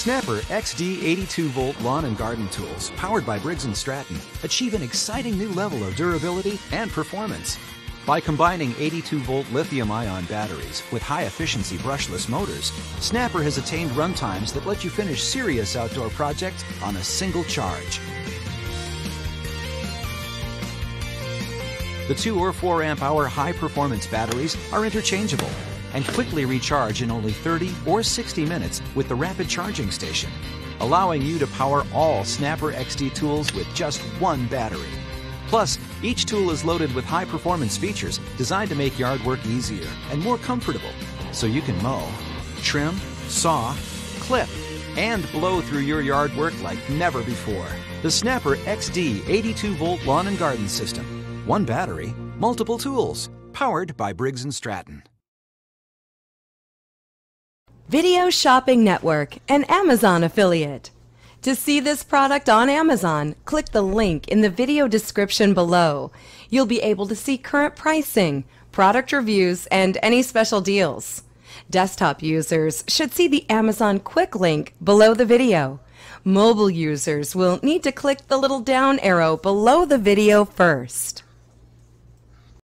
Snapper XD 82 volt lawn and garden tools, powered by Briggs & Stratton, achieve an exciting new level of durability and performance. By combining 82 volt lithium ion batteries with high efficiency brushless motors, Snapper has attained run times that let you finish serious outdoor projects on a single charge. The 2 or 4 amp hour high performance batteries are interchangeable and quickly recharge in only 30 or 60 minutes with the rapid charging station, allowing you to power all Snapper XD tools with just one battery. Plus, each tool is loaded with high performance features designed to make yard work easier and more comfortable so you can mow, trim, saw, clip, and blow through your yard work like never before. The Snapper XD 82 volt lawn and garden system. One battery, multiple tools, powered by Briggs & Stratton. Video Shopping Network, an Amazon affiliate. To see this product on Amazon, click the link in the video description below. You'll be able to see current pricing, product reviews, and any special deals. Desktop users should see the Amazon quick link below the video. Mobile users will need to click the little down arrow below the video first.